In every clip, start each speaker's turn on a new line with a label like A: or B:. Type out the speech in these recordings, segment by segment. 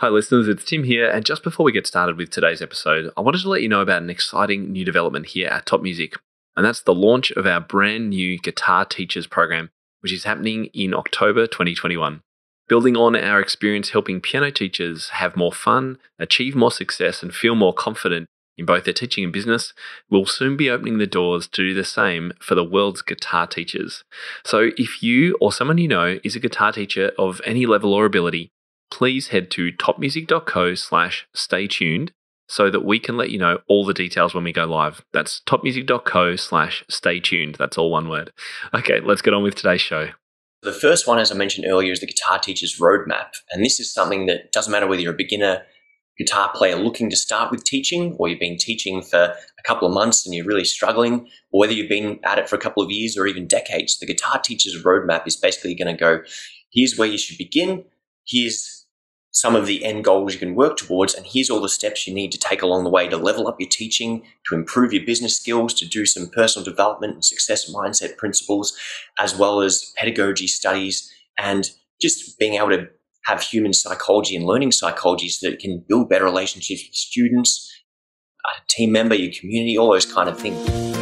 A: Hi, listeners, it's Tim here. And just before we get started with today's episode, I wanted to let you know about an exciting new development here at Top Music. And that's the launch of our brand new Guitar Teachers program, which is happening in October 2021. Building on our experience helping piano teachers have more fun, achieve more success, and feel more confident in both their teaching and business, we'll soon be opening the doors to do the same for the world's guitar teachers. So if you or someone you know is a guitar teacher of any level or ability, please head to topmusic.co slash stay tuned so that we can let you know all the details when we go live. That's topmusic.co slash stay tuned. That's all one word. Okay, let's get on with today's show.
B: The first one, as I mentioned earlier, is the Guitar Teacher's Roadmap. And this is something that doesn't matter whether you're a beginner guitar player looking to start with teaching, or you've been teaching for a couple of months and you're really struggling, or whether you've been at it for a couple of years or even decades. The Guitar Teacher's Roadmap is basically going to go here's where you should begin, here's some of the end goals you can work towards, and here's all the steps you need to take along the way to level up your teaching, to improve your business skills, to do some personal development and success mindset principles, as well as pedagogy studies, and just being able to have human psychology and learning psychology so that it can build better relationships with students, a team member, your community, all those kind of things.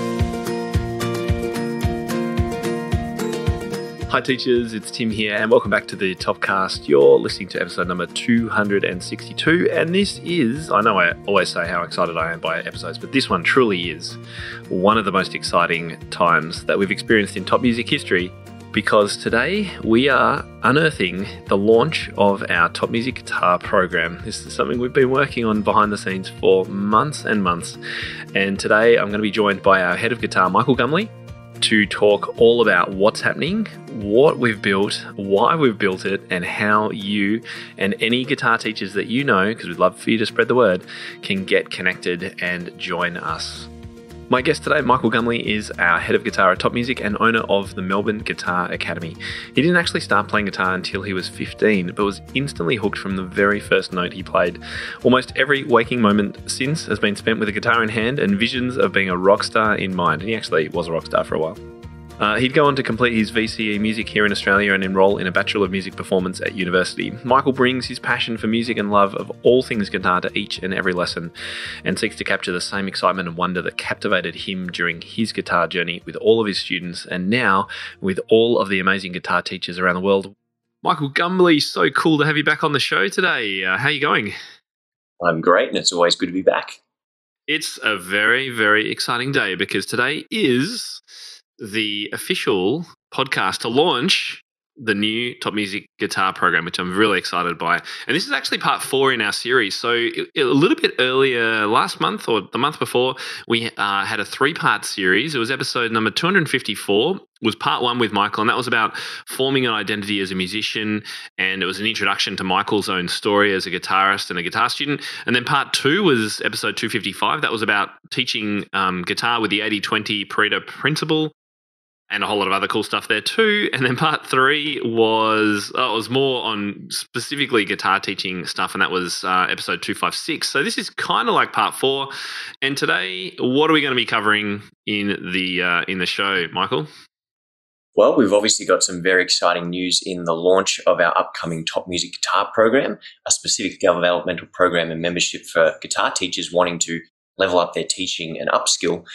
A: Hi, teachers, it's Tim here, and welcome back to the Topcast. You're listening to episode number 262, and this is, I know I always say how excited I am by episodes, but this one truly is one of the most exciting times that we've experienced in top music history because today we are unearthing the launch of our Top Music Guitar program. This is something we've been working on behind the scenes for months and months, and today I'm going to be joined by our head of guitar, Michael Gumley to talk all about what's happening, what we've built, why we've built it, and how you and any guitar teachers that you know, because we'd love for you to spread the word, can get connected and join us. My guest today, Michael Gumley, is our head of guitar at Top Music and owner of the Melbourne Guitar Academy. He didn't actually start playing guitar until he was 15, but was instantly hooked from the very first note he played. Almost every waking moment since has been spent with a guitar in hand and visions of being a rock star in mind. And he actually was a rock star for a while. Uh, he'd go on to complete his VCE music here in Australia and enrol in a Bachelor of Music Performance at university. Michael brings his passion for music and love of all things guitar to each and every lesson and seeks to capture the same excitement and wonder that captivated him during his guitar journey with all of his students and now with all of the amazing guitar teachers around the world. Michael Gumley, so cool to have you back on the show today. Uh, how are you going?
B: I'm great, and it's always good to be back.
A: It's a very, very exciting day because today is the official podcast to launch the new top music guitar program, which I'm really excited by. And this is actually part four in our series. So a little bit earlier, last month or the month before, we uh, had a three-part series. It was episode number 254. Was part one with Michael, and that was about forming an identity as a musician, and it was an introduction to Michael's own story as a guitarist and a guitar student. And then part two was episode 255. That was about teaching um, guitar with the 80-20 Pareto principle and a whole lot of other cool stuff there too. And then part three was oh, it was more on specifically guitar teaching stuff, and that was uh, episode two five six. So this is kind of like part four. And today, what are we going to be covering in the uh, in the show, Michael?
B: Well, we've obviously got some very exciting news in the launch of our upcoming Top Music Guitar program, a specific developmental program and membership for guitar teachers wanting to level up their teaching and upskill.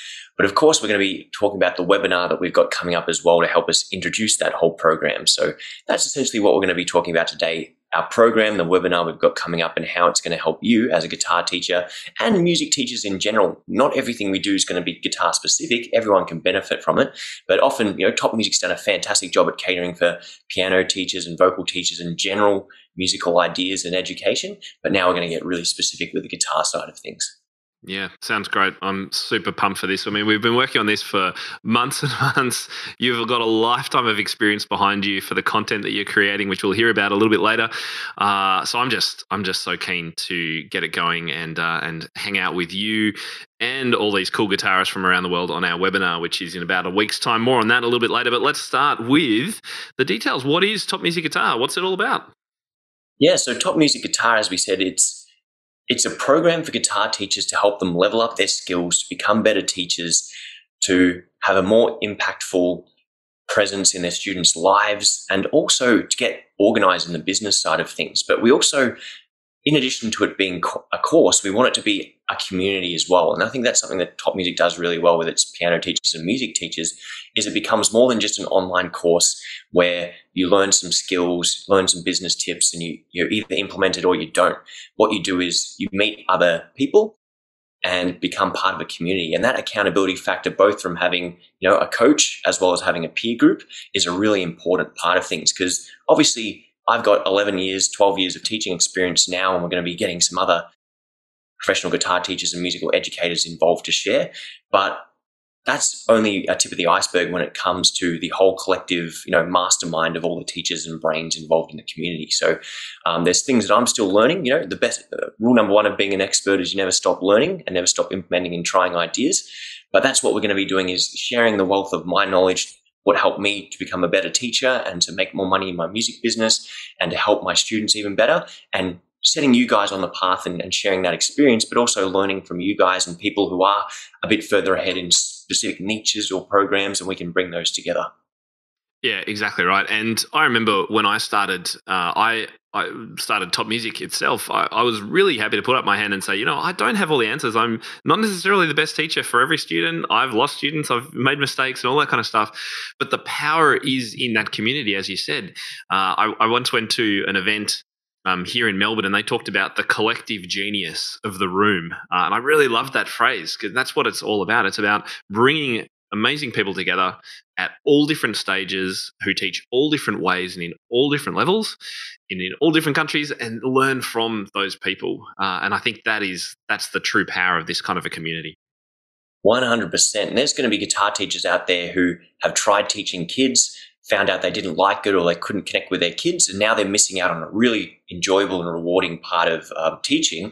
B: But of course, we're going to be talking about the webinar that we've got coming up as well to help us introduce that whole program. So that's essentially what we're going to be talking about today. Our program, the webinar we've got coming up, and how it's going to help you as a guitar teacher and music teachers in general. Not everything we do is going to be guitar specific. Everyone can benefit from it. But often, you know, Top Music's done a fantastic job at catering for piano teachers and vocal teachers and general musical ideas and education. But now we're going to get really specific with the guitar side of things.
A: Yeah, sounds great. I'm super pumped for this. I mean, we've been working on this for months and months. You've got a lifetime of experience behind you for the content that you're creating, which we'll hear about a little bit later. Uh, so I'm just, I'm just so keen to get it going and uh, and hang out with you and all these cool guitarists from around the world on our webinar, which is in about a week's time. More on that a little bit later. But let's start with the details. What is Top Music Guitar? What's it all about?
B: Yeah, so Top Music Guitar, as we said, it's it's a program for guitar teachers to help them level up their skills, to become better teachers, to have a more impactful presence in their students' lives, and also to get organized in the business side of things. But we also in addition to it being a course, we want it to be a community as well. And I think that's something that Top Music does really well with its piano teachers and music teachers is it becomes more than just an online course where you learn some skills, learn some business tips, and you, you either implement it or you don't. What you do is you meet other people and become part of a community. And that accountability factor, both from having, you know, a coach as well as having a peer group is a really important part of things. Because obviously I've got 11 years, 12 years of teaching experience now, and we're going to be getting some other professional guitar teachers and musical educators involved to share. But that's only a tip of the iceberg when it comes to the whole collective, you know, mastermind of all the teachers and brains involved in the community. So um, there's things that I'm still learning. You know, the best uh, rule number one of being an expert is you never stop learning and never stop implementing and trying ideas. But that's what we're going to be doing is sharing the wealth of my knowledge what helped me to become a better teacher and to make more money in my music business and to help my students even better and setting you guys on the path and, and, sharing that experience, but also learning from you guys and people who are a bit further ahead in specific niches or programs, and we can bring those together.
A: Yeah, exactly right. And I remember when I started, uh, I I started top music itself. I, I, was really happy to put up my hand and say, you know, I don't have all the answers. I'm not necessarily the best teacher for every student. I've lost students. I've made mistakes and all that kind of stuff. But the power is in that community, as you said. Uh, I, I, once went to an event um, here in Melbourne, and they talked about the collective genius of the room, uh, and I really loved that phrase because that's what it's all about. It's about bringing amazing people together at all different stages who teach all different ways and in all different levels in, in all different countries and learn from those people. Uh, and i think that is that's the true power of this kind of a community.
B: 100% and there's going to be guitar teachers out there who have tried teaching kids found out they didn't like it or they couldn't connect with their kids and now they're missing out on a really enjoyable and rewarding part of um, teaching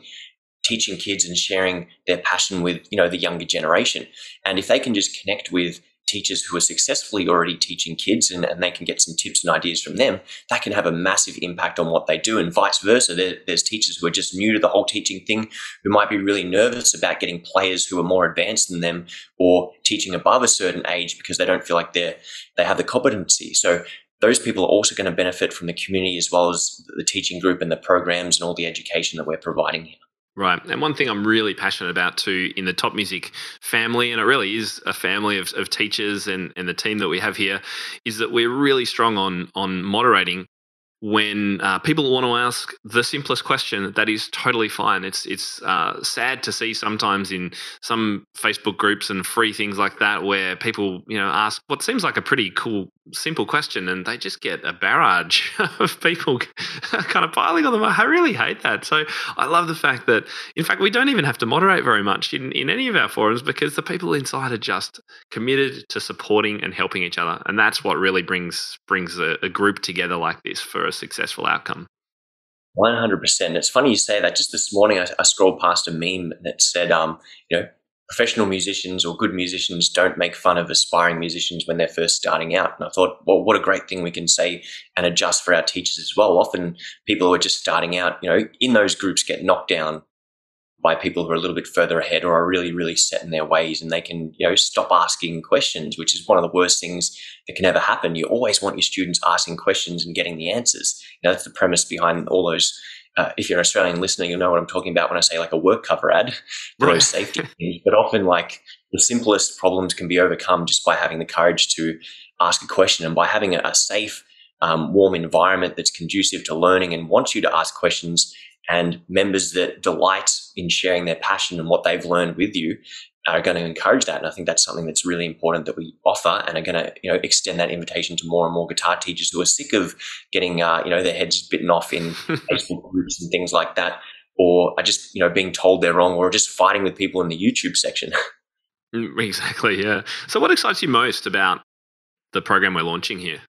B: teaching kids and sharing their passion with you know the younger generation. And if they can just connect with teachers who are successfully already teaching kids and, and they can get some tips and ideas from them that can have a massive impact on what they do and vice versa. There, there's teachers who are just new to the whole teaching thing who might be really nervous about getting players who are more advanced than them or teaching above a certain age because they don't feel like they're they have the competency. So those people are also going to benefit from the community as well as the teaching group and the programs and all the education that we're providing here
A: Right. And one thing I'm really passionate about too in the top music family, and it really is a family of, of teachers and, and the team that we have here, is that we're really strong on on moderating when uh, people want to ask the simplest question, that is totally fine. It's it's uh, sad to see sometimes in some Facebook groups and free things like that where people you know ask what seems like a pretty cool simple question and they just get a barrage of people kind of piling on them. I really hate that. So I love the fact that in fact we don't even have to moderate very much in, in any of our forums because the people inside are just committed to supporting and helping each other, and that's what really brings brings a, a group together like this for a successful outcome.
B: 100%. It's funny you say that. Just this morning, I, I scrolled past a meme that said, um, you know, professional musicians or good musicians don't make fun of aspiring musicians when they're first starting out. And I thought, well, what a great thing we can say and adjust for our teachers as well. Often people who are just starting out, you know, in those groups get knocked down by people who are a little bit further ahead or are really, really set in their ways and they can, you know, stop asking questions, which is one of the worst things that can ever happen. You always want your students asking questions and getting the answers. You know, that's the premise behind all those. Uh, if you're an Australian listener, you'll know what I'm talking about when I say like a work cover ad for right. those safety things. But often, like the simplest problems can be overcome just by having the courage to ask a question and by having a, a safe, um, warm environment that's conducive to learning and wants you to ask questions and members that delight in sharing their passion and what they've learned with you are going to encourage that. And I think that's something that's really important that we offer and are going to, you know, extend that invitation to more and more guitar teachers who are sick of getting, uh, you know, their heads bitten off in Facebook groups and things like that, or are just, you know, being told they're wrong or just fighting with people in the YouTube section.
A: Mm, exactly. Yeah. So what excites you most about the program we're launching here?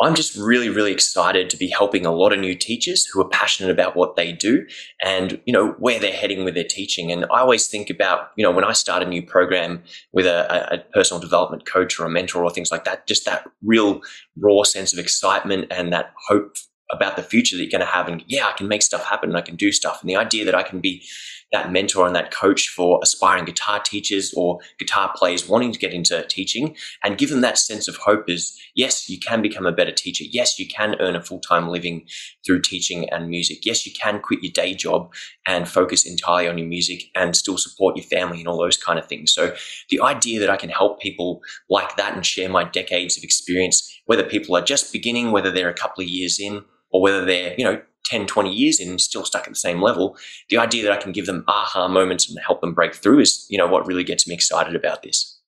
B: I'm just really, really excited to be helping a lot of new teachers who are passionate about what they do and, you know, where they're heading with their teaching. And I always think about, you know, when I start a new program with a, a personal development coach or a mentor or things like that, just that real raw sense of excitement and that hope about the future that you're going to have and yeah i can make stuff happen and i can do stuff and the idea that i can be that mentor and that coach for aspiring guitar teachers or guitar players wanting to get into teaching and give them that sense of hope is yes, you can become a better teacher. Yes, you can earn a full time living through teaching and music. Yes, you can quit your day job and focus entirely on your music and still support your family and all those kind of things. So the idea that I can help people like that and share my decades of experience, whether people are just beginning, whether they're a couple of years in, or whether they're, you know, 10, 20 years in still stuck at the same level, the idea that I can give them aha moments and help them break through is, you know, what really gets me excited about this.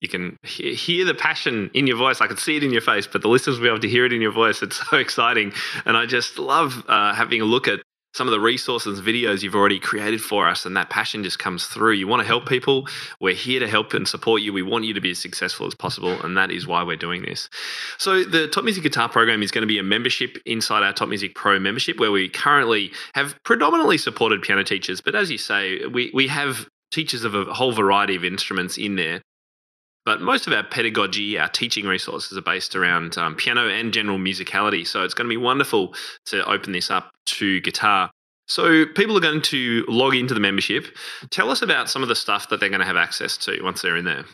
A: You can hear the passion in your voice. I can see it in your face, but the listeners will be able to hear it in your voice. It's so exciting. And I just love uh, having a look at some of the resources and videos you've already created for us, and that passion just comes through. You want to help people. We're here to help and support you. We want you to be as successful as possible, and that is why we're doing this. So, the Top Music Guitar program is going to be a membership inside our Top Music Pro membership, where we currently have predominantly supported piano teachers, but as you say, we, we have teachers of a whole variety of instruments in there. But most of our pedagogy, our teaching resources are based around um, piano and general musicality. So it's going to be wonderful to open this up to guitar. So people are going to log into the membership. Tell us about some of the stuff that they're going to have access to once they're in there.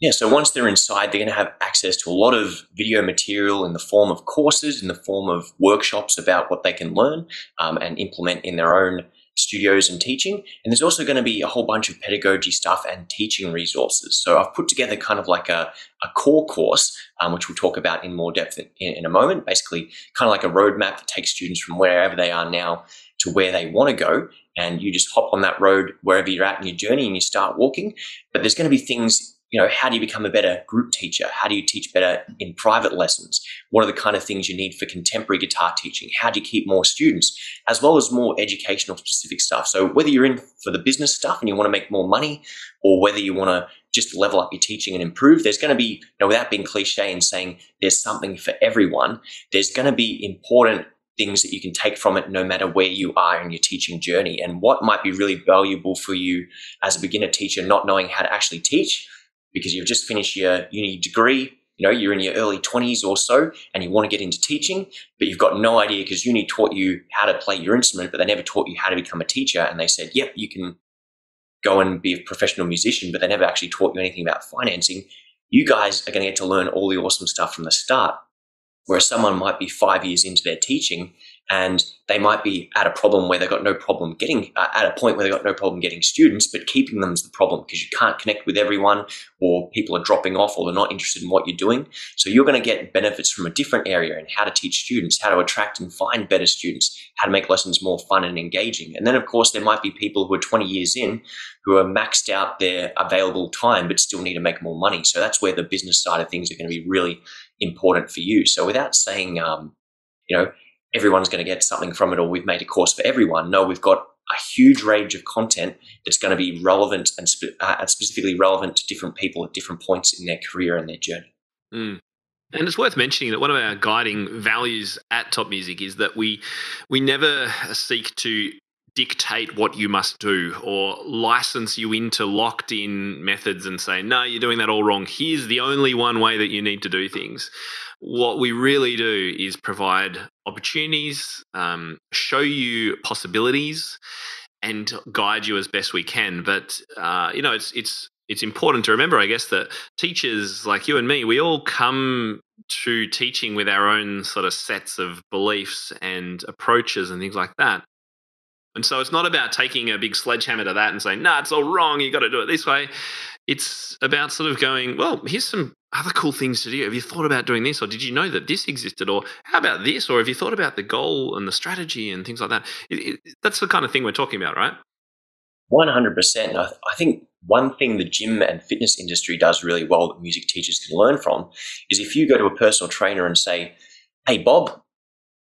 B: Yeah, so once they're inside, they're going to have access to a lot of video material in the form of courses, in the form of workshops about what they can learn um, and implement in their own studios and teaching. And there's also going to be a whole bunch of pedagogy stuff and teaching resources. So I've put together kind of like a, a core course, um, which we'll talk about in more depth in, in a moment. Basically, kind of like a roadmap that takes students from wherever they are now to where they want to go. And you just hop on that road wherever you're at in your journey and you start walking. But there's going to be things you know, how do you become a better group teacher? How do you teach better in private lessons? What are the kind of things you need for contemporary guitar teaching? How do you keep more students? As well as more educational specific stuff. So whether you're in for the business stuff and you want to make more money, or whether you want to just level up your teaching and improve, there's going to be, you know, without being cliche and saying there's something for everyone, there's going to be important things that you can take from it no matter where you are in your teaching journey and what might be really valuable for you as a beginner teacher not knowing how to actually teach because you've just finished your uni degree, you know, you're in your early 20s or so, and you want to get into teaching, but you've got no idea because uni taught you how to play your instrument, but they never taught you how to become a teacher. And they said, yep, you can go and be a professional musician, but they never actually taught you anything about financing. You guys are going to get to learn all the awesome stuff from the start. Whereas someone might be five years into their teaching and they might be at a problem where they've got no problem getting uh, at a point where they've got no problem getting students but keeping them is the problem because you can't connect with everyone or people are dropping off or they're not interested in what you're doing. So you're going to get benefits from a different area and how to teach students how to attract and find better students how to make lessons more fun and engaging. And then of course there might be people who are 20 years in who are maxed out their available time but still need to make more money. So that's where the business side of things are going to be really important for you. So without saying um, you know everyone's going to get something from it or we've made a course for everyone. No, we've got a huge range of content that's going to be relevant and, spe- uh, and specifically relevant to different people at different points in their career and their journey.
A: Mm. And it's worth mentioning that one of our guiding values at Top Music is that we we never seek to dictate what you must do or license you into locked in methods and say, no, you're doing that all wrong. Here's the only one way that you need to do things. What we really do is provide opportunities, um, show you possibilities, and guide you as best we can. But uh, you know, it's it's it's important to remember, I guess, that teachers like you and me, we all come to teaching with our own sort of sets of beliefs and approaches and things like that. And so it's not about taking a big sledgehammer to that and saying, nah, it's all wrong. You got to do it this way. It's about sort of going, well, here's some other cool things to do. Have you thought about doing this? Or did you know that this existed? Or how about this? Or have you thought about the goal and the strategy and things like that? It, it, that's the kind of thing we're talking about, right?
B: 100%. I, I think one thing the gym and fitness industry does really well that music teachers can learn from is if you go to a personal trainer and say, hey, Bob,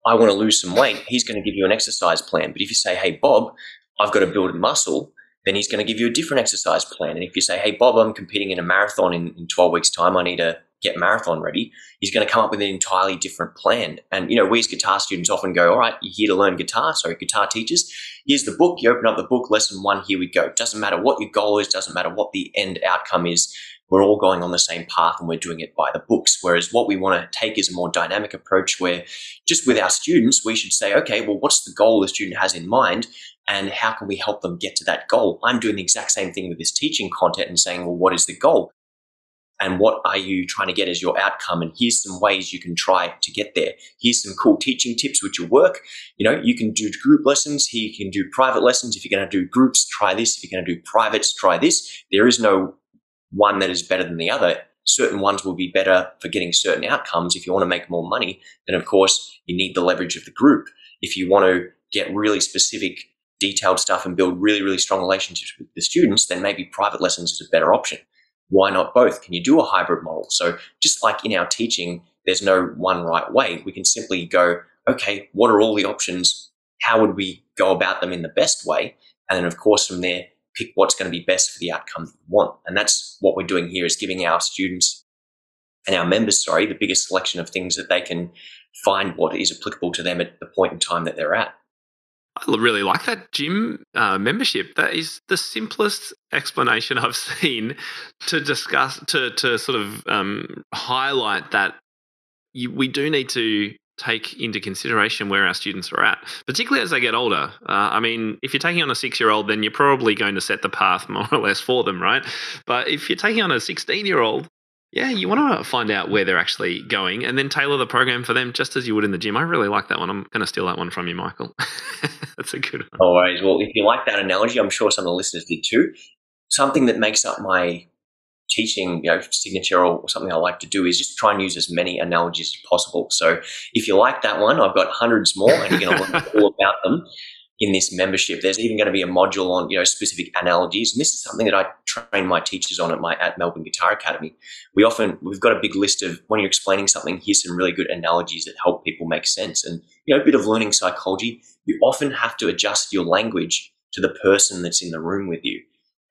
B: I want to lose some weight, he's going to give you an exercise plan. But if you say, hey, Bob, I've got to build muscle, then he's going to give you a different exercise plan. And if you say, hey, Bob, I'm competing in a marathon in, in 12 weeks' time, I need to get marathon ready, he's going to come up with an entirely different plan. And, you know, we as guitar students often go, all right, you're here to learn guitar. So, guitar teachers, here's the book. You open up the book, lesson one, here we go. Doesn't matter what your goal is, doesn't matter what the end outcome is. we're all going on the same path and we're doing it by the books. Whereas what we want to take is a more dynamic approach where just with our students, we should say, okay, well, what's the goal the student has in mind? And how can we help them get to that goal? I'm doing the exact same thing with this teaching content and saying, well, what is the goal? and what are you trying to get as your outcome? And here's some ways you can try to get there. Here's some cool teaching tips which will work. You know you can do group lessons. Here you can do private lessons. If you're going to do groups try this. If you're going to do privates try this. There is no one that is better than the other. Certain ones will be better for getting certain outcomes. If you want to make more money then of course you need the leverage of the group. If you want to get really specific detailed stuff and build really really strong relationships with the students then maybe private lessons is a better option why not both? Can you do a hybrid model? So just like in our teaching, there's no one right way. We can simply go, okay, what are all the options? How would we go about them in the best way? And then of course from there, pick what's going to be best for the outcome that you want. And that's what we're doing here is giving our students and our members, sorry, the biggest selection of things that they can find what is applicable to them at the point in time that they're at.
A: I really like that gym uh, membership. That is the simplest explanation I've seen to discuss to to sort of um, highlight that you, we do need to take into consideration where our students are at, particularly as they get older. Uh, I mean, if you're taking on a six year old, then you're probably going to set the path more or less for them, right? But if you're taking on a 16 year old, yeah, you want to find out where they're actually going and then tailor the program for them just as you would in the gym. I really like that one. I'm going to steal that one from you, Michael. That's a good one.
B: No worries. Well, if you like that analogy, I'm sure some of the listeners did too. Something that makes up my teaching you know, signature or something I like to do is just try and use as many analogies as possible. So if you like that one, I've got hundreds more and you're going to learn all about them in this membership. There's even going to be a module on you know specific analogies, and this is something that I train my teachers on at my at Melbourne Guitar Academy. We often we've got a big list of when you're explaining something, here's some really good analogies that help people make sense, and you know a bit of learning psychology. You often have to adjust your language to the person that's in the room with you.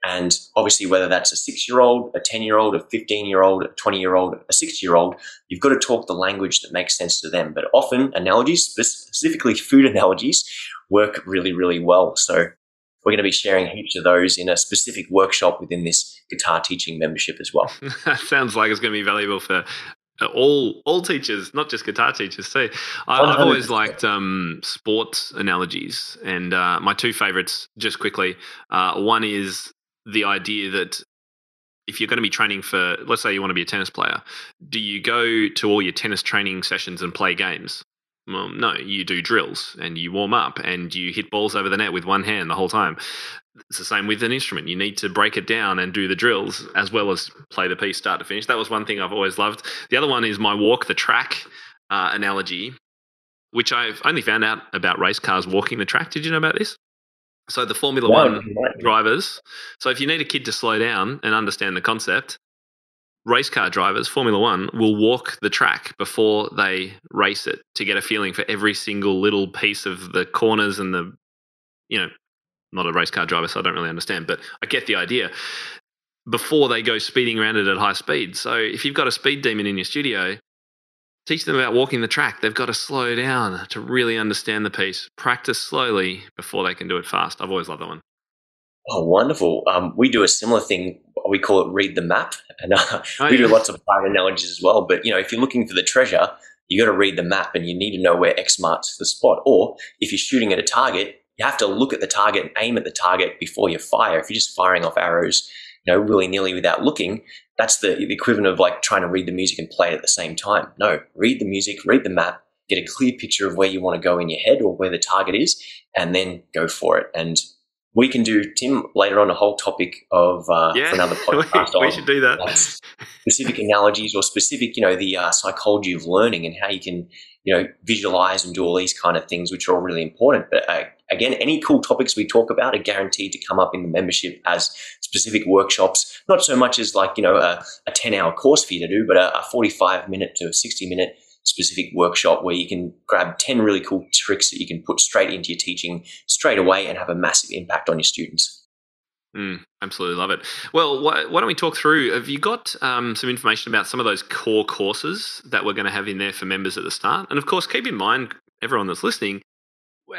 B: And obviously, whether that's a six year old, a 10 year old, a 15 year old, a 20 year old, a 60 year old, you've got to talk the language that makes sense to them. But often, analogies, specifically food analogies, work really, really well. So we're going to be sharing heaps of those in a specific workshop within this guitar teaching membership as well.
A: that sounds like it's going to be valuable for all all teachers, not just guitar teachers too. I, have always liked um, sports analogies, and uh, my two favorites, just quickly. Uh, one is the idea that if you're going to be training for, let's say you want to be a tennis player, do you go to all your tennis training sessions and play games? Well, no, you do drills and you warm up and you hit balls over the net with one hand the whole time. It's the same with an instrument. You need to break it down and do the drills as well as play the piece start to finish. That was one thing I've always loved. The other one is my walk the track uh, analogy, which I've only found out about race cars walking the track. Did you know about this? So the Formula One drivers. So if you need a kid to slow down and understand the concept, race car drivers, Formula One, will walk the track before they race it to get a feeling for every single little piece of the corners and the, you know, not a race car driver, so I don't really understand, but I get the idea. Before they go speeding around it at high speed. So if you've got a speed demon in your studio, teach them about walking the track. They've got to slow down to really understand the piece. Practice slowly before they can do it fast. I've always loved that one.
B: Oh, wonderful. Um, we do a similar thing. We call it read the map. And uh, oh, we yeah. do lots of fire analogies as well. But, you know, if you're looking for the treasure, you got to read the map and you need to know where X marks the spot. Or if you're shooting at a target, you have to look at the target and aim at the target before you fire. If you're just firing off arrows, you know, willy nilly without looking, that's the, the equivalent of like trying to read the music and play it at the same time. No, read the music, read the map, get a clear picture of where you want to go in your head or where the target is, and then go for it. And we can do Tim later on a whole topic of uh, yeah, for another podcast.
A: we, we should do that.
B: specific analogies or specific, you know, the uh, psychology of learning and how you can, you know, visualize and do all these kind of things, which are all really important. But uh, again, any cool topics we talk about are guaranteed to come up in the membership as specific workshops. Not so much as like you know a, a ten hour course for you to do, but a, a forty five minute to a sixty minute specific workshop where you can grab 10 really cool tricks that you can put straight into your teaching straight away and have a massive impact on your students.
A: Mm, absolutely love it. Well, why, why, don't we talk through? Have you got um, some information about some of those core courses that we're going to have in there for members at the start? And of course, keep in mind, everyone that's listening,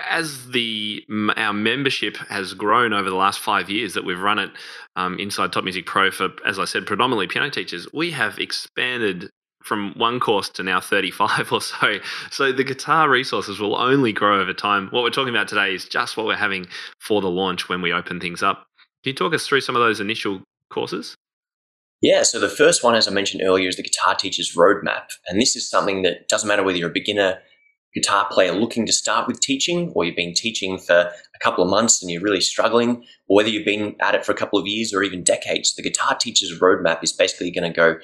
A: as the our membership has grown over the last five years that we've run it um, inside Top Music Pro for, as I said, predominantly piano teachers, we have expanded from one course to now 35 or so. So the guitar resources will only grow over time. What we're talking about today is just what we're having for the launch when we open things up. Can you talk us through some of those initial courses?
B: Yeah, so the first one, as I mentioned earlier, is the Guitar Teacher's Roadmap. And this is something that doesn't matter whether you're a beginner guitar player looking to start with teaching, or you've been teaching for a couple of months and you're really struggling, or whether you've been at it for a couple of years or even decades, the Guitar Teacher's Roadmap is basically going to go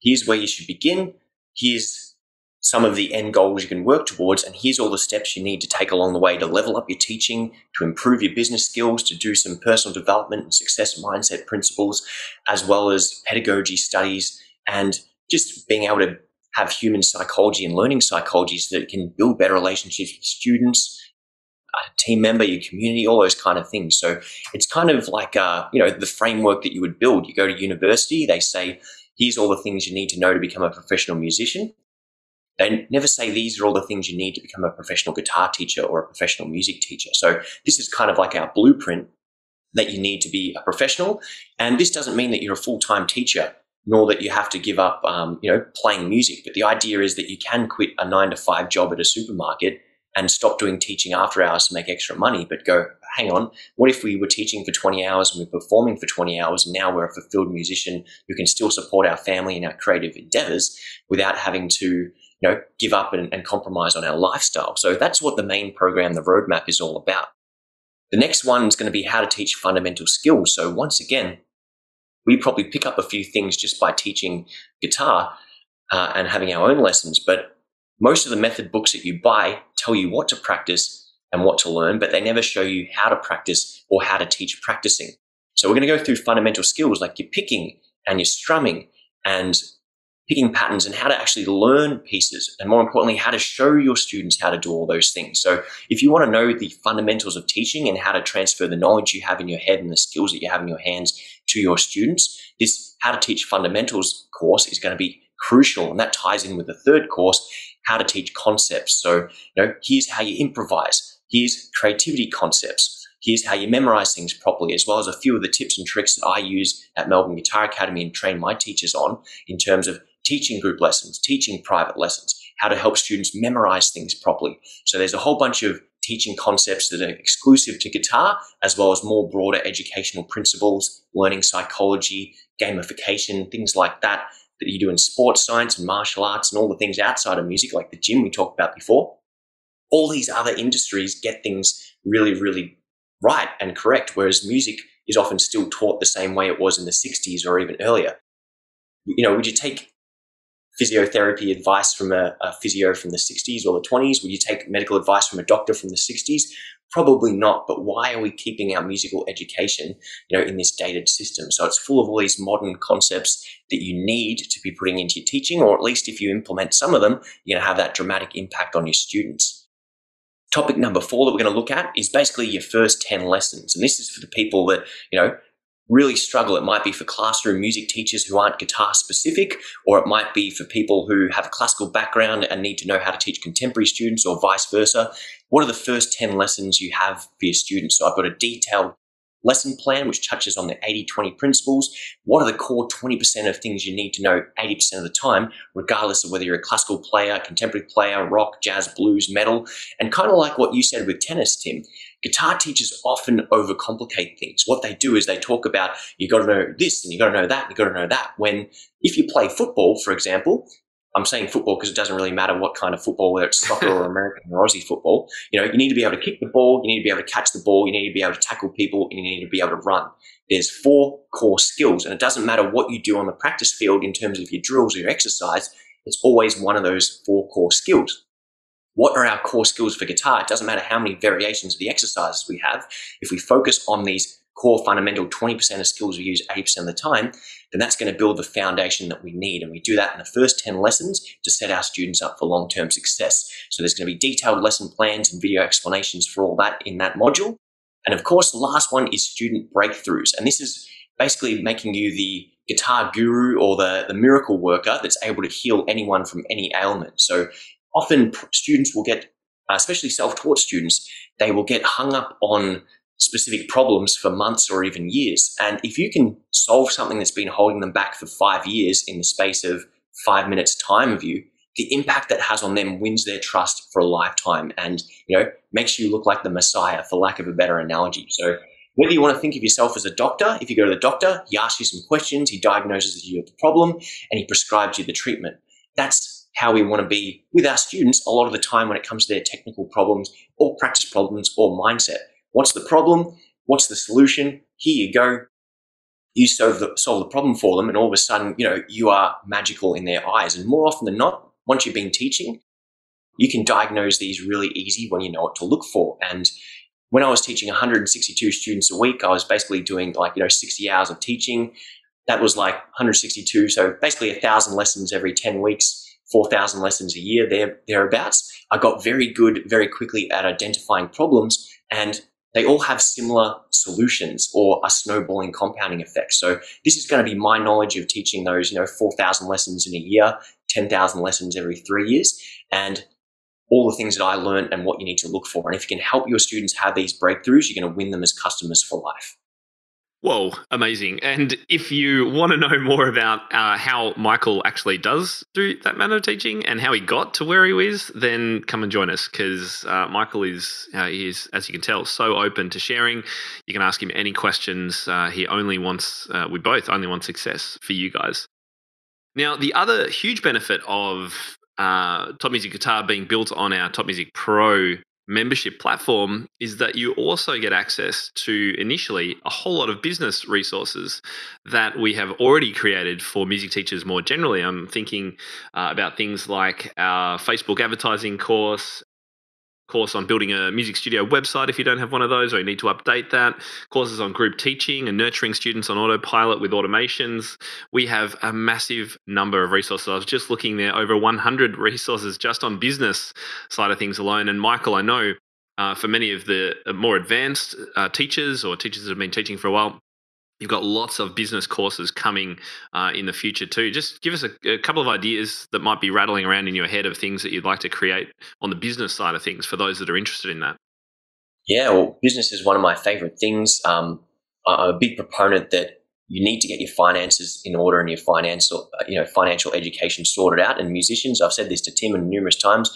B: here's where you should begin, here's some of the end goals you can work towards, and here's all the steps you need to take along the way to level up your teaching, to improve your business skills, to do some personal development and success mindset principles, as well as pedagogy studies, and just being able to have human psychology and learning psychology so that can build better relationships with students, a team member, your community, all those kind of things. So it's kind of like, uh, you know, the framework that you would build. You go to university, they say, here's all the things you need to know to become a professional musician. They never say these are all the things you need to become a professional guitar teacher or a professional music teacher. So this is kind of like our blueprint that you need to be a professional. And this doesn't mean that you're a full-time teacher nor that you have to give up, um, you know, playing music. But the idea is that you can quit a nine to five job at a supermarket and stop doing teaching after hours to make extra money, but go, hang on, what if we were teaching for 20 hours and we're performing for 20 hours and now we're a fulfilled musician who can still support our family and our creative endeavors without having to, you know, give up and, and compromise on our lifestyle. So that's what the main program, the roadmap is all about. The next one is going to be how to teach fundamental skills. So once again, we probably pick up a few things just by teaching guitar uh, and having our own lessons. But most of the method books that you buy tell you what to practice and what to learn, but they never show you how to practice or how to teach practicing. So we're going to go through fundamental skills like your picking and your strumming and picking patterns and how to actually learn pieces and more importantly how to show your students how to do all those things. So if you want to know the fundamentals of teaching and how to transfer the knowledge you have in your head and the skills that you have in your hands to your students this how to teach fundamentals course is going to be crucial and that ties in with the third course how to teach concepts. So you know here's how you improvise here's creativity concepts Here's how you memorize things properly, as well as a few of the tips and tricks that I use at Melbourne Guitar Academy and train my teachers on in terms of teaching group lessons, teaching private lessons, how to help students memorize things properly. So there's a whole bunch of teaching concepts that are exclusive to guitar, as well as more broader educational principles, learning psychology, gamification, things like that, that you do in sports science and martial arts and all the things outside of music, like the gym we talked about before. All these other industries get things really, really right and correct, whereas music is often still taught the same way it was in the 60s or even earlier. You know, would you take physiotherapy advice from a, a, physio from the 60s or the 20s? Would you take medical advice from a doctor from the 60s? Probably not. But why are we keeping our musical education, you know, in this dated system? So it's full of all these modern concepts that you need to be putting into your teaching, or at least if you implement some of them, you're going to have that dramatic impact on your students. Topic number four that we're going to look at is basically your first 10 lessons. And this is for the people that, you know, really struggle. It might be for classroom music teachers who aren't guitar specific, or it might be for people who have a classical background and need to know how to teach contemporary students or vice versa. What are the first 10 lessons you have for your students? So I've got a detailed lesson plan, which touches on the 80 20 principles. What are the core 20% of things you need to know 80% of the time, regardless of whether you're a classical player, contemporary player, rock, jazz, blues, metal? And kind of like what you said with tennis, Tim, guitar teachers often overcomplicate things. What they do is they talk about you got to know this and you got to know that, and you got to know that. When if you play football, for example, I'm saying football because it doesn't really matter what kind of football, whether it's soccer or American or Aussie football. You know, you need to be able to kick the ball, you need to be able to catch the ball, you need to be able to tackle people, and you need to be able to run. There's four core skills, and it doesn't matter what you do on the practice field in terms of your drills or your exercise. It's always one of those four core skills. What are our core skills for guitar? It doesn't matter how many variations of the exercises we have. If we focus on these core fundamental 20% of skills we use 80% of the time, then that's going to build the foundation that we need. And we do that in the first 10 lessons to set our students up for long term success. So there's going to be detailed lesson plans and video explanations for all that in that module. And of course, the last one is student breakthroughs. And this is basically making you the guitar guru or the, the miracle worker that's able to heal anyone from any ailment. So often students will get uh, especially self-taught students, they will get hung up on specific problems for months or even years. And if you can solve something that's been holding them back for five years in the space of five minutes time of you, the impact that has on them wins their trust for a lifetime and, you know, makes you look like the messiah, for lack of a better analogy. So whether you want to think of yourself as a doctor, if you go to the doctor, he asks you some questions, he diagnoses you with the problem, and he prescribes you the treatment. That's how we want to be with our students a lot of the time when it comes to their technical problems or practice problems or mindset. What's the problem? What's the solution? Here you go. You solve the, solve the problem for them, and all of a sudden, you know, you are magical in their eyes. And more often than not, once you've been teaching, you can diagnose these really easy when you know what to look for. And when I was teaching 162 students a week, I was basically doing like, you know, 60 hours of teaching. That was like 162. So basically a thousand lessons every 10 weeks, 4,000 lessons a year, there, thereabouts. I got very good very quickly at identifying problems and they all have similar solutions or a snowballing compounding effect. So this is going to be my knowledge of teaching those, you know, 4,000 lessons in a year, 10,000 lessons every three years. And all the things that I learned and what you need to look for. And if you can help your students have these breakthroughs, you're going to win them as customers for life.
A: Whoa, amazing. And if you want to know more about uh, how Michael actually does do that manner of teaching and how he got to where he is, then come and join us because uh, Michael is, uh, is, as you can tell, so open to sharing. You can ask him any questions. Uh, he only wants, uh, we both only want success for you guys. Now, the other huge benefit of uh, Top Music Guitar being built on our Top Music Pro membership platform is that you also get access to initially a whole lot of business resources that we have already created for music teachers more generally. I'm thinking uh, about things like our Facebook advertising course, course on building a music studio website if you don't have one of those or you need to update that. Courses on group teaching and nurturing students on autopilot with automations. We have a massive number of resources. I was just looking there over 100 resources just on business side of things alone. And michael i know uh, for many of the uh, more advanced uh, teachers or teachers that have been teaching for a while You've got lots of business courses coming uh, in the future too. Just give us a, a, couple of ideas that might be rattling around in your head of things that you'd like to create on the business side of things for those that are interested in that.
B: Yeah, well, business is one of my favorite things. Um, I'm a big proponent that you need to get your finances in order and your financial, uh, you know, financial education sorted out. And musicians, I've said this to Tim and numerous times,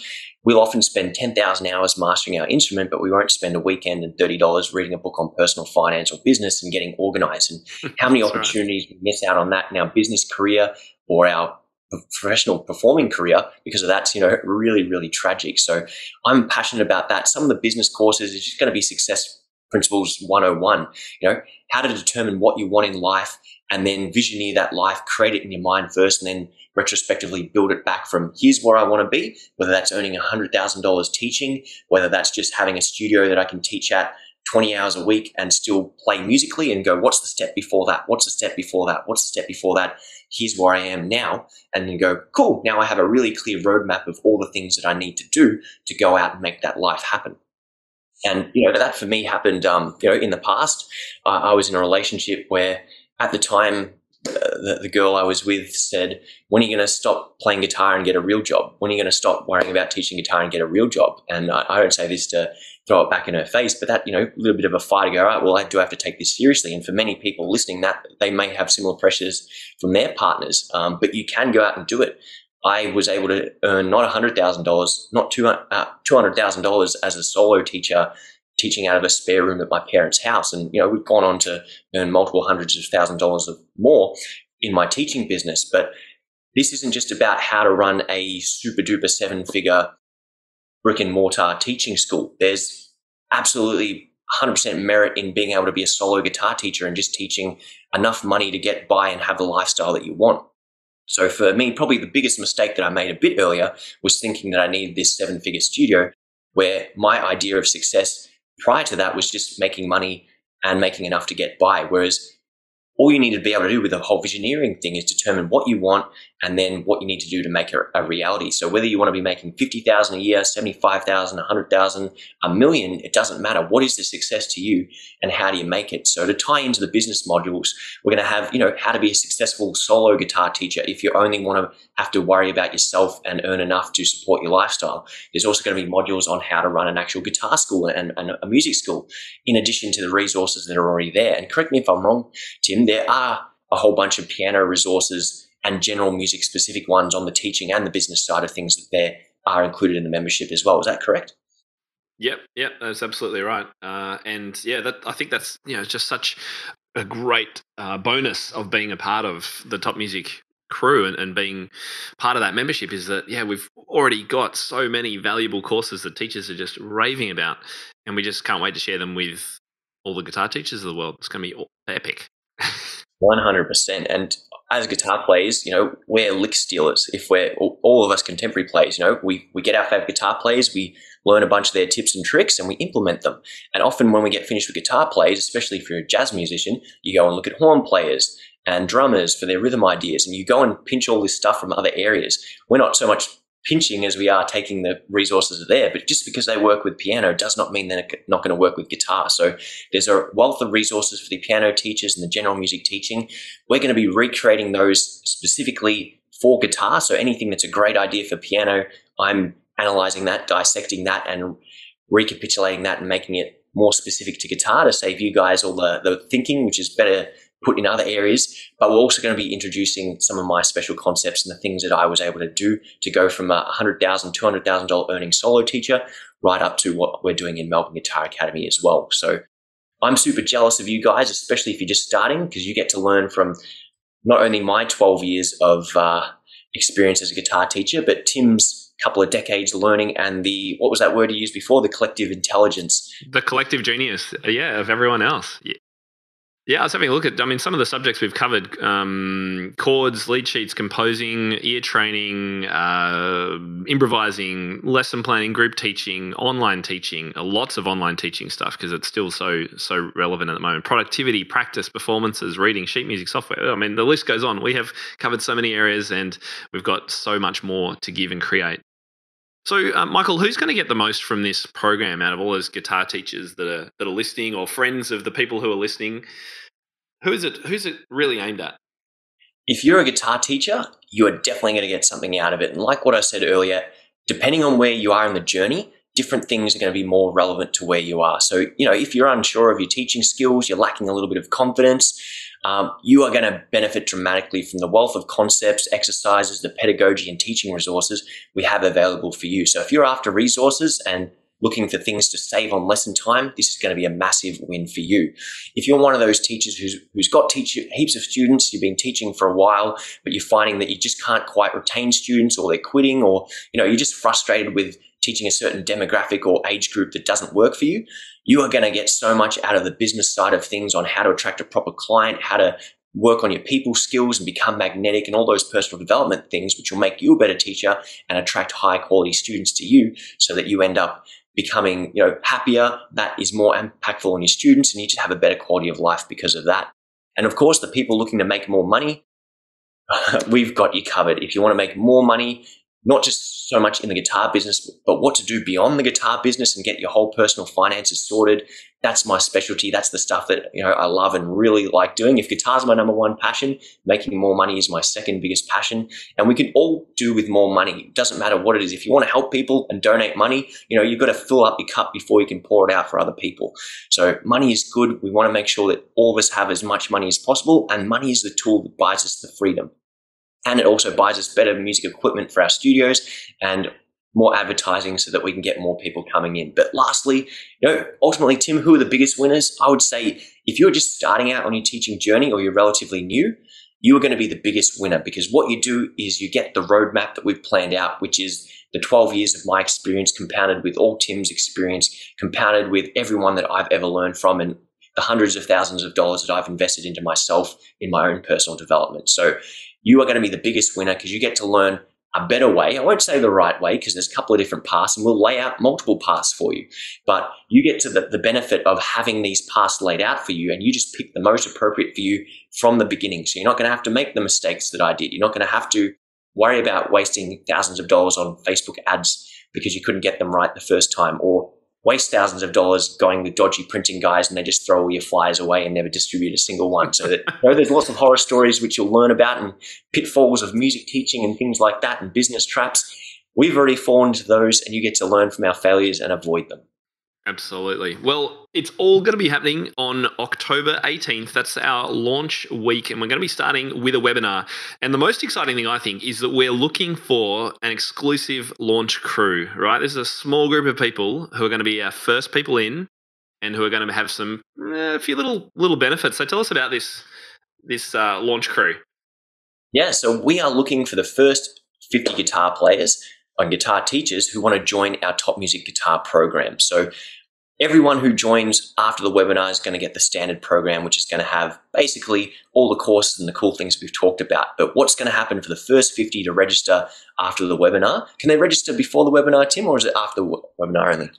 B: we'll often spend 10,000 hours mastering our instrument, but we won't spend a weekend and $30 reading a book on personal finance or business and getting organized. And how many opportunities right. we miss out on that in our business career or our professional performing career because of that's you know really really tragic so i'm passionate about that some of the business courses is just going to be success principles 101 you know how to determine what you want in life and then visioneer that life create it in your mind first and then retrospectively build it back from here's where i want to be whether that's earning $100000 teaching whether that's just having a studio that i can teach at 20 hours a week and still play musically and go, what's the step before that? What's the step before that? What's the step before that? Here's where I am now. And then go, cool, now I have a really clear roadmap of all the things that I need to do to go out and make that life happen. And, you know, that for me happened, um, you know, in the past. I was in a relationship where at the time, uh, the, the, girl I was with said, when are you going to stop playing guitar and get a real job? When are you going to stop worrying about teaching guitar and get a real job? And I, I don't say this to throw it back in her face, but that, you know, a little bit of a fight to go, all right, well, I do have to take this seriously. And for many people listening, that they may have similar pressures from their partners, um, but you can go out and do it. I was able to earn not $100,000, not $200,000 uh, as a solo teacher teaching out of a spare room at my parents' house. And, you know, we've gone on to earn multiple hundreds of thousand dollars of more in my teaching business. But this isn't just about how to run a super duper seven figure brick and mortar teaching school. There's absolutely 100% merit in being able to be a solo guitar teacher and just teaching enough money to get by and have the lifestyle that you want. So for me, probably the biggest mistake that I made a bit earlier was thinking that I needed this seven figure studio where my idea of success prior to that was just making money and making enough to get by. Whereas all you need to be able to do with the whole visioneering thing is determine what you want and then what you need to do to make it a reality. So whether you want to be making 50,000 a year, 75,000, 100,000, a million, it doesn't matter. What is the success to you and how do you make it? So to tie into the business modules, we're going to have, you know, how to be a successful solo guitar teacher if you only want to have to worry about yourself and earn enough to support your lifestyle. There's also going to be modules on how to run an actual guitar school and, and a music school in addition to the resources that are already there. And correct me if I'm wrong, Tim, there are a whole bunch of piano resources and general music specific ones on the teaching and the business side of things that there are included in the membership as well. Is that correct?
A: Yep, yep, that's absolutely right. Uh, and yeah, that I think that's you know just such a great uh, bonus of being a part of the top music crew and, and being part of that membership is that yeah we've already got so many valuable courses that teachers are just raving about and we just can't wait to share them with all the guitar teachers of the world it's going to be epic
B: 100% and as guitar players, you know, we're lick stealers. If we're all of us contemporary players, you know, we, we get our favorite guitar players, we learn a bunch of their tips and tricks and we implement them. And often when we get finished with guitar players, especially if you're a jazz musician, you go and look at horn players and drummers for their rhythm ideas and you go and pinch all this stuff from other areas. We're not so much pinching as we are taking the resources there. But just because they work with piano does not mean they're not going to work with guitar. So there's a wealth of resources for the piano teachers and the general music teaching. We're going to be recreating those specifically for guitar. So anything that's a great idea for piano, I'm analyzing that, dissecting that, and recapitulating that and making it more specific to guitar to save you guys all the, the thinking, which is better put in other areas. But we're also going to be introducing some of my special concepts and the things that I was able to do to go from a $100,000, $200,000 earning solo teacher right up to what we're doing in Melbourne Guitar Academy as well. So I'm super jealous of you guys, especially if you're just starting, because you get to learn from not only my 12 years of uh, experience as a guitar teacher, but Tim's couple of decades learning and the what was that word you used before the collective intelligence
A: the collective genius yeah of everyone else yeah, I was having a look at. I mean, some of the subjects we've covered: um, chords, lead sheets, composing, ear training, uh, improvising, lesson planning, group teaching, online teaching. Uh, lots of online teaching stuff because it's still so so relevant at the moment. Productivity, practice, performances, reading, sheet music, software. I mean, the list goes on. We have covered so many areas, and we've got so much more to give and create. So, uh, Michael, who's going to get the most from this program out of all those guitar teachers that are that are listening, or friends of the people who are listening? Who is it? Who's it really aimed at?
B: If you're a guitar teacher, you are definitely going to get something out of it. And like what I said earlier, depending on where you are in the journey, different things are going to be more relevant to where you are. So, you know, if you're unsure of your teaching skills, you're lacking a little bit of confidence, um, you are going to benefit dramatically from the wealth of concepts, exercises, the pedagogy and teaching resources we have available for you. So if you're after resources and looking for things to save on lesson time, this is going to be a massive win for you. If you're one of those teachers who's, who's got heaps of students, you've been teaching for a while, but you're finding that you just can't quite retain students or they're quitting or, you know, you're just frustrated with teaching a certain demographic or age group that doesn't work for you, you are going to get so much out of the business side of things on how to attract a proper client, how to work on your people skills and become magnetic and all those personal development things, which will make you a better teacher and attract high quality students to you so that you end up becoming, you know, happier. That is more impactful on your students and you just have a better quality of life because of that. And of course, the people looking to make more money, we've got you covered. If you want to make more money, not just so much in the guitar business, but what to do beyond the guitar business and get your whole personal finances sorted. That's my specialty. That's the stuff that you know I love and really like doing. If guitar's my number one passion, making more money is my second biggest passion. And we can all do with more money. It doesn't matter what it is. If you want to help people and donate money, you know, you've got to fill up your cup before you can pour it out for other people. So money is good. We want to make sure that all of us have as much money as possible, and money is the tool that buys us the freedom. And it also buys us better music equipment for our studios and more advertising so that we can get more people coming in. But lastly, you know, ultimately, Tim, who are the biggest winners? I would say if you're just starting out on your teaching journey or you're relatively new, you are going to be the biggest winner because what you do is you get the roadmap that we've planned out, which is the 12 years of my experience compounded with all Tim's experience, compounded with everyone that I've ever learned from and the hundreds of thousands of dollars that I've invested into myself in my own personal development. So you are going to be the biggest winner because you get to learn a better way. I won't say the right way because there's a couple of different paths and we'll lay out multiple paths for you. But you get to the, the benefit of having these paths laid out for you and you just pick the most appropriate for you from the beginning. So you're not going to have to make the mistakes that I did. You're not going to have to worry about wasting thousands of dollars on Facebook ads because you couldn't get them right the first time, or waste thousands of dollars going with dodgy printing guys and they just throw all your flyers away and never distribute a single one. So that you know, there's lots of horror stories which you'll learn about and pitfalls of music teaching and things like that and business traps. We've already fallen into those and you get to learn from our failures and avoid them.
A: Absolutely. Well, it's all going to be happening on October 18th. That's our launch week, and we're going to be starting with a webinar. And the most exciting thing, I think, is that we're looking for an exclusive launch crew, right? This is a small group of people who are going to be our first people in and who are going to have some eh, a few little little benefits. So tell us about this this uh, launch crew.
B: Yeah, so we are looking for the first 50 guitar players on guitar teachers who want to join our top music guitar program. So everyone who joins after the webinar is going to get the standard program, which is going to have basically all the courses and the cool things we've talked about. But what's going to happen for the first 50 to register after the webinar? Can they register before the webinar, Tim, or is it after the webinar only?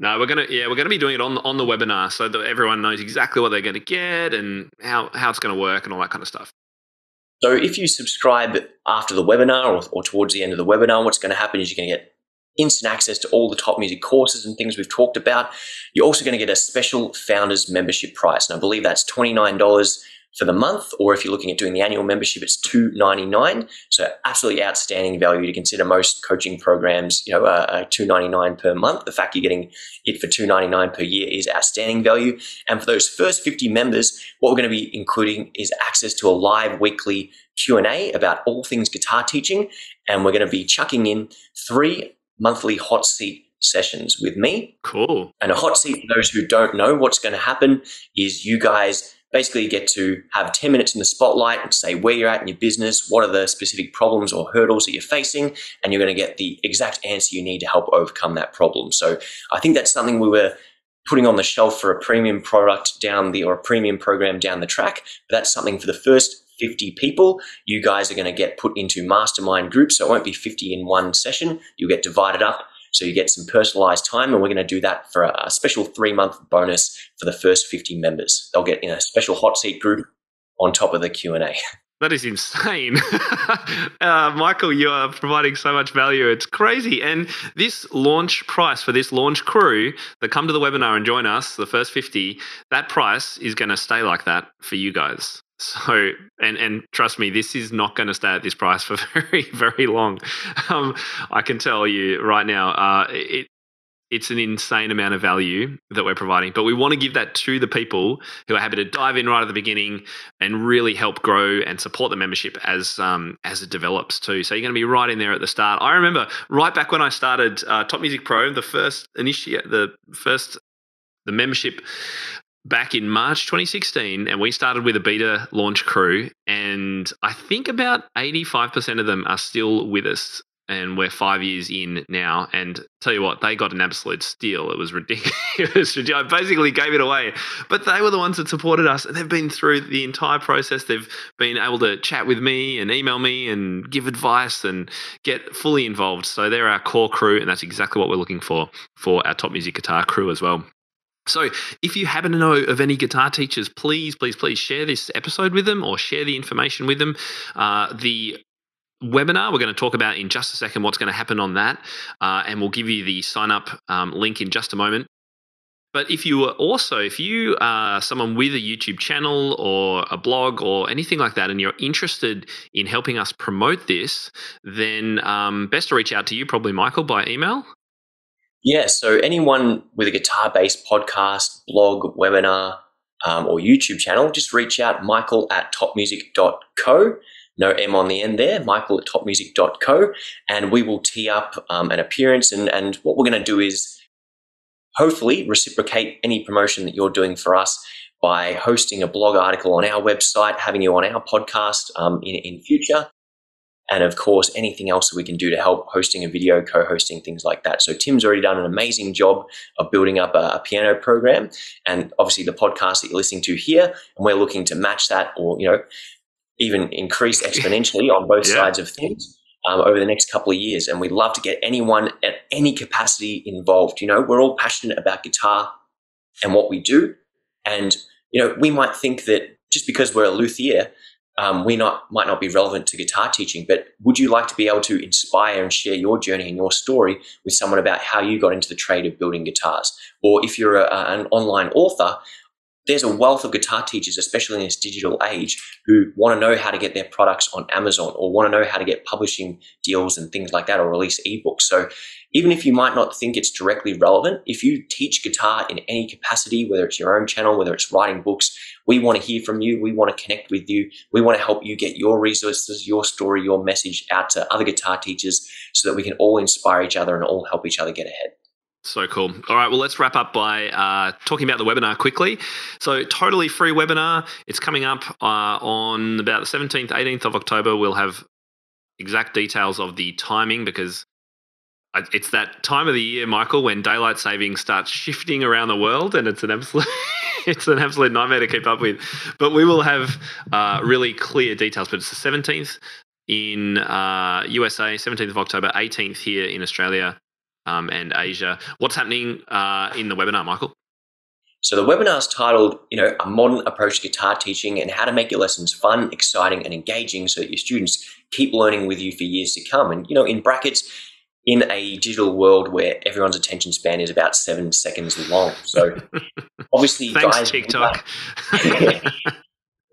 A: No, we're gonna yeah we're gonna be doing it on on the webinar so that everyone knows exactly what they're going to get and how how it's going to work and all that kind of stuff.
B: So if you subscribe after the webinar or, or towards the end of the webinar, what's going to happen is you're going to get instant access to all the top music courses and things we've talked about. You're also going to get a special founders membership price. And I believe that's $29 for the month, or if you're looking at doing the annual membership, it's two ninety nine. So absolutely outstanding value to consider. Most coaching programs, you know, uh, uh two ninety nine per month. The fact you're getting it for two ninety nine per year is outstanding value. And for those first fifty members, what we're going to be including is access to a live weekly Q and A about all things guitar teaching, and we're going to be chucking in three monthly hot seat sessions with me.
A: Cool.
B: And a hot seat for those who don't know what's going to happen is you guys basically you get to have 10 minutes in the spotlight and say where you're at in your business, what are the specific problems or hurdles that you're facing, and you're going to get the exact answer you need to help overcome that problem. So I think that's something we were putting on the shelf for a premium product down the or a premium program down the track. But that's something for the first 50 people. You guys are going to get put into mastermind groups. So it won't be 50 in one session. You'll get divided up so you get some personalized time, and we're going to do that for a special three month bonus for the first 50 members. They'll get in a special hot seat group on top of the Q and A.
A: That is insane. uh, Michael, you are providing so much value. It's crazy. And this launch price for this launch crew that come to the webinar and join us, the first 50, that price is going to stay like that for you guys. So, and and trust me, this is not going to stay at this price for very very long. Um, I can tell you right now, uh, it it's an insane amount of value that we're providing. But we want to give that to the people who are happy to dive in right at the beginning and really help grow and support the membership as um, as it develops too. So you're going to be right in there at the start. I remember right back when I started uh, Top Music Pro, the first initiate the first the membership back in March 2016, and we started with a beta launch crew. And I think about 85% of them are still with us. And we're five years in now. And tell you what, they got an absolute steal. It was ridiculous. I basically gave it away. But they were the ones that supported us. And they've been through the entire process. They've been able to chat with me and email me and give advice and get fully involved. So they're our core crew. And that's exactly what we're looking for for our top music guitar crew as well. So, if you happen to know of any guitar teachers, please, please, please share this episode with them or share the information with them. Uh, the webinar we're going to talk about in just a second what's going to happen on that, uh, and we'll give you the sign up um, link in just a moment. But if you are also, if you are someone with a YouTube channel or a blog or anything like that, and you're interested in helping us promote this, then um, best to reach out to you, probably Michael, by email.
B: Yeah, so anyone with a guitar based podcast, blog, webinar, um, or YouTube channel, just reach out, michael at topmusic.co. No M on the end there, michael at topmusic.co, and we will tee up um, an appearance. And, and what we're going to do is hopefully reciprocate any promotion that you're doing for us by hosting a blog article on our website, having you on our podcast um, in, in future, and of course anything else that we can do to help hosting a video co-hosting things like that. So tim's already done an amazing job of building up a, a, piano program. And obviously the podcast that you're listening to here and we're looking to match that or you know even increase exponentially on both yeah. sides of things um, over the next couple of years. And we'd love to get anyone at any capacity involved. You know we're all passionate about guitar and what we do. And you know we might think that just because we're a luthier um, we not might not be relevant to guitar teaching, but would you like to be able to inspire and share your journey and your story with someone about how you got into the trade of building guitars? Or if you're a, an online author, there's a wealth of guitar teachers, especially in this digital age, who want to know how to get their products on Amazon or want to know how to get publishing deals and things like that or release ebooks. So even if you might not think it's directly relevant, if you teach guitar in any capacity, whether it's your own channel, whether it's writing books, we want to hear from you. We want to connect with you. We want to help you get your resources, your story, your message out to other guitar teachers so that we can all inspire each other and all help each other get ahead.
A: So cool. All right, well, let's wrap up by uh, talking about the webinar quickly. So, totally free webinar. It's coming up uh, on about the 17th, 18th of October. We'll have exact details of the timing because it's that time of the year, Michael, when daylight saving starts shifting around the world, and it's an absolute. it's an absolute nightmare to keep up with, but we will have uh, really clear details. But it's the 17th in uh, USA, 17th of October, 18th here in Australia, um, and Asia. What's happening uh, in the webinar, Michael?
B: So the webinar is titled, you know, a modern approach to guitar teaching and how to make your lessons fun, exciting, and engaging so that your students keep learning with you for years to come. And you know, in brackets, in a digital world where everyone's attention span is about seven seconds long. So obviously,
A: Thanks,
B: guys,
A: TikTok.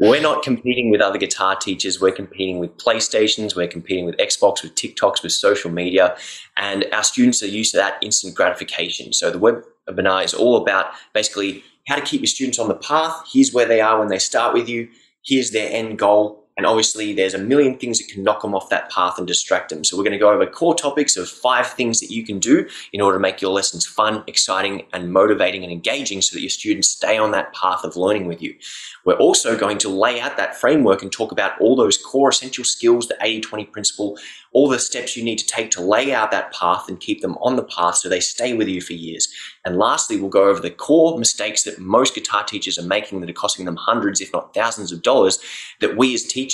B: We're not competing with other guitar teachers. We're competing with PlayStations. We're competing with Xbox, with TikToks, with social media. And our students are used to that instant gratification. So the webinar is all about basically how to keep your students on the path. Here's where they are when they start with you. Here's their end goal. And obviously, there's a million things that can knock them off that path and distract them. So, we're going to go over core topics of five things that you can do in order to make your lessons fun, exciting, and motivating and engaging so that your students stay on that path of learning with you. We're also going to lay out that framework and talk about all those core essential skills, the 80 20 principle, all the steps you need to take to lay out that path and keep them on the path so they stay with you for years. And lastly, we'll go over the core mistakes that most guitar teachers are making that are costing them hundreds, if not thousands of dollars, that we as teachers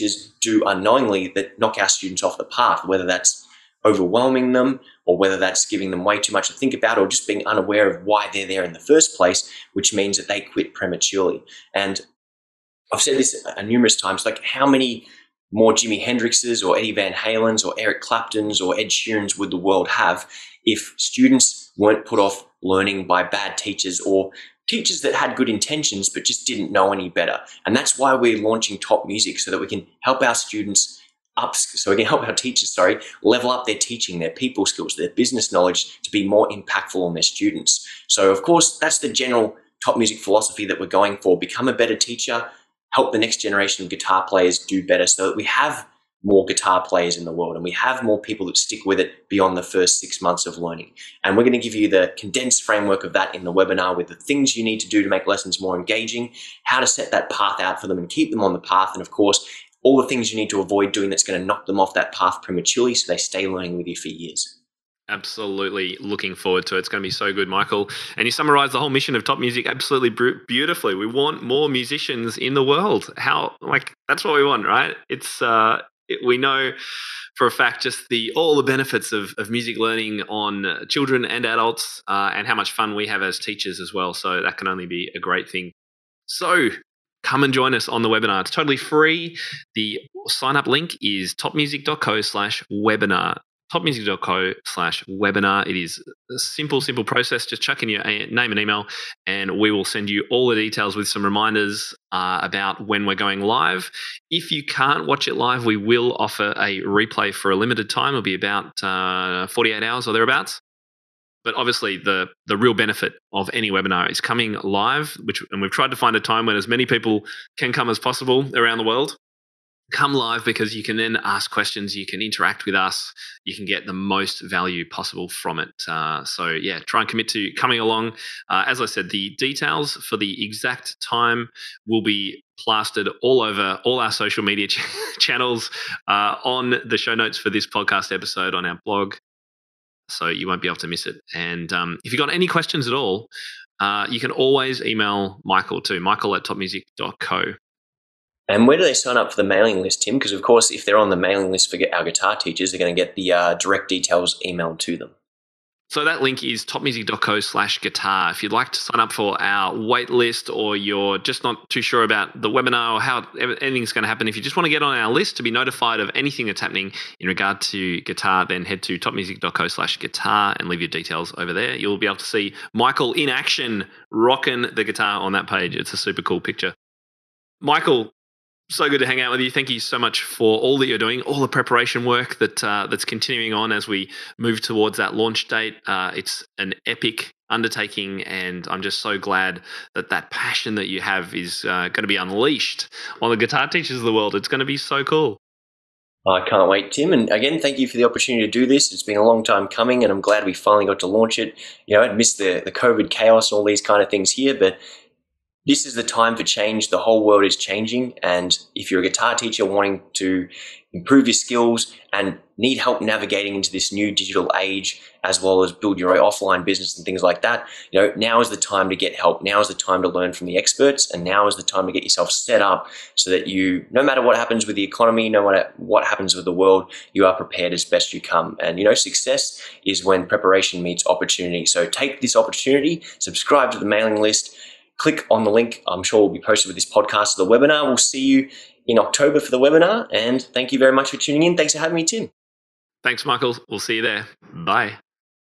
B: do unknowingly that knock our students off the path, whether that's overwhelming them or whether that's giving them way too much to think about or just being unaware of why they're there in the first place, which means that they quit prematurely. And I've said this numerous times, like how many more Jimi Hendrixes or Eddie Van Halens or Eric Claptons or Ed Sheerans would the world have if students weren't put off learning by bad teachers or teachers that had good intentions but just didn't know any better. And that's why we're launching Top Music so that we can help our students up, so we can help our teachers, sorry, level up their teaching, their people skills, their business knowledge to be more impactful on their students. So, of course, that's the general top music philosophy that we're going for. Become a better teacher, help the next generation of guitar players do better so that we have more guitar players in the world and we have more people that stick with it beyond the first six months of learning. And we're going to give you the condensed framework of that in the webinar with the things you need to do to make lessons more engaging, how to set that path out for them and keep them on the path, and of course, all the things you need to avoid doing that's going to knock them off that path prematurely so they stay learning with you for years.
A: Absolutely looking forward to it. It's going to be so good, Michael. And you summarized the whole mission of Top Music absolutely beautifully. We want more musicians in the world. How, like, that's what we want, right? It's, uh, it, we know for a fact just the all the benefits of, of music learning on children and adults uh, and how much fun we have as teachers as well. So that can only be a great thing. So come and join us on the webinar. It's totally free. The sign up link is topmusic.co slash webinar topmusic.co slash webinar. It is a simple, simple process. Just chuck in your name and email, and we will send you all the details with some reminders uh, about when we're going live. If you can't watch it live, we will offer a replay for a limited time. It'll be about uh, 48 hours or thereabouts. But obviously, the the real benefit of any webinar is coming live, which and we've tried to find a time when as many people can come as possible around the world come live because you can then ask questions, you can interact with us, you can get the most value possible from it. Uh, so, yeah, try and commit to coming along. Uh, as I said, the details for the exact time will be plastered all over all our social media ch- channels uh, on the show notes for this podcast episode on our blog. So, you won't be able to miss it. And um, if you've got any questions at all, uh, you can always email Michael to michael at topmusic.co.
B: And where do they sign up for the mailing list, Tim? Because, of course, if they're on the mailing list for our guitar teachers, they're going to get the uh, direct details emailed to them.
A: So that link is topmusic.co slash guitar. If you'd like to sign up for our wait list or you're just not too sure about the webinar or how anything's going to happen, if you just want to get on our list to be notified of anything that's happening in regard to guitar, then head to topmusic.co slash guitar and leave your details over there. You'll be able to see Michael in action rocking the guitar on that page. It's a super cool picture. Michael, so good to hang out with you. Thank you so much for all that you're doing, all the preparation work that uh, that's continuing on as we move towards that launch date. Uh, it's an epic undertaking, and I'm just so glad that that passion that you have is uh, going to be unleashed on the guitar teachers of the world. It's going to be so cool.
B: I can't wait, Tim. And again, thank you for the opportunity to do this. It's been a long time coming, and I'm glad we finally got to launch it. You know, I'd missed the, the COVID chaos and all these kind of things here, but this is the time for change. The whole world is changing. And if you're a guitar teacher wanting to improve your skills and need help navigating into this new digital age, as well as build your own offline business and things like that, you know, now is the time to get help. Now is the time to learn from the experts. And now is the time to get yourself set up so that you, no matter what happens with the economy, no matter what happens with the world, you are prepared as best you come. And, you know, success is when preparation meets opportunity. So take this opportunity, subscribe to the mailing list, click on the link. I'm sure will be posted with this podcast of the webinar. We'll see you in October for the webinar. And thank you very much for tuning in. Thanks for having me, Tim.
A: Thanks, Michael. We'll see you there. Bye.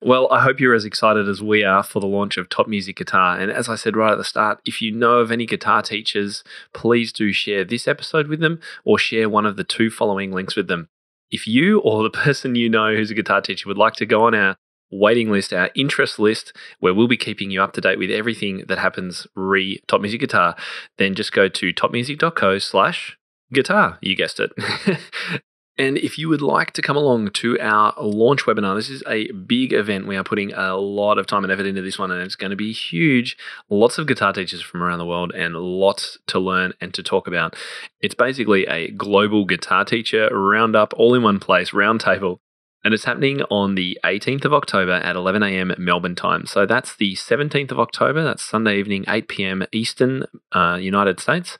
A: Well, I hope you're as excited as we are for the launch of Top Music Guitar. And as I said right at the start, if you know of any guitar teachers, please do share this episode with them or share one of the two following links with them. If you or the person you know who's a guitar teacher would like to go on our waiting list, our interest list, where we'll be keeping you up to date with everything that happens re Top Music Guitar, then just go to topmusic.co slash guitar. You guessed it. And if you would like to come along to our launch webinar, this is a big event. We are putting a lot of time and effort into this one, and it's going to be huge. Lots of guitar teachers from around the world, and lots to learn and to talk about. It's basically a global guitar teacher roundup, all in one place, roundtable and it's happening on the 18th of October at 11 a.m. Melbourne time. So that's the 17th of October. That's Sunday evening, 8 p.m. Eastern, uh, United States,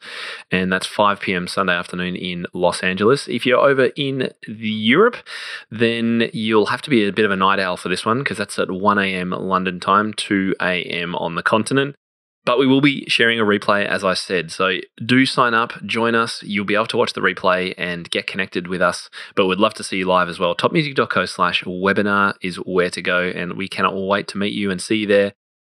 A: and that's 5 p.m. Sunday afternoon in Los Angeles. If you're over in Europe, then you'll have to be a bit of a night owl for this one because that's at 1 a.m. London time, 2 a.m. on the continent. But we will be sharing a replay, as I said. So do sign up, join us. You'll be able to watch the replay and get connected with us. But we'd love to see you live as well. Topmusic.co slash webinar is where to go. And we cannot wait to meet you and see you there.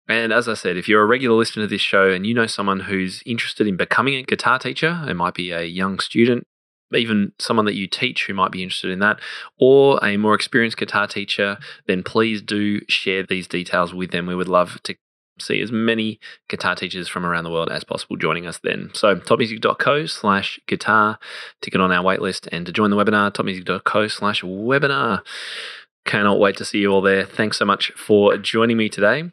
A: And as I said, if you're a regular listener to this show and you know someone who's interested in becoming a guitar teacher, it might be a young student, even someone that you teach who might be interested in that, or a more experienced guitar teacher, then please do share these details with them. We would love to see as many guitar teachers from around the world as possible joining us then. So topmusic.co slash guitar to get on our waitlist and to join the webinar, topmusic.co slash webinar. Cannot wait to see you all there. Thanks so much for joining me today.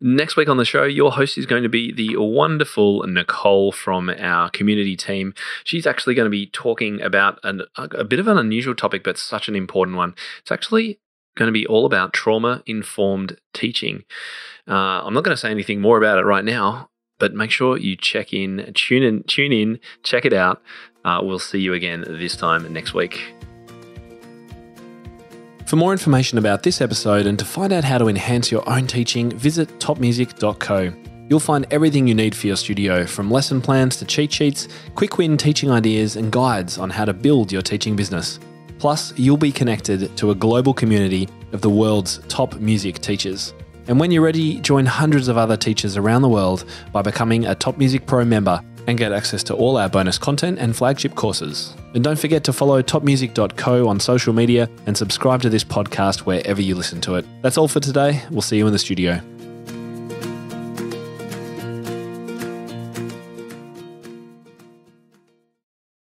A: Next week on the show, your host is going to be the wonderful Nicole from our community team. She's actually going to be talking about an, a bit of an unusual topic, but such an important one. It's actually going to be all about trauma informed teaching. Uh, I'm not going to say anything more about it right now, but make sure you check in, tune in, tune in, check it out. Uh, we'll see you again this time next week. For more information about this episode and to find out how to enhance your own teaching, visit topmusic.co. You'll find everything you need for your studio, from lesson plans to cheat sheets, quick win teaching ideas, and guides on how to build your teaching business. Plus, you'll be connected to a global community of the world's top music teachers. And when you're ready, join hundreds of other teachers around the world by becoming a Top Music Pro member and get access to all our bonus content and flagship courses. And don't forget to follow topmusic.co on social media and subscribe to this podcast wherever you listen to it. That's all for today. We'll see you in the studio.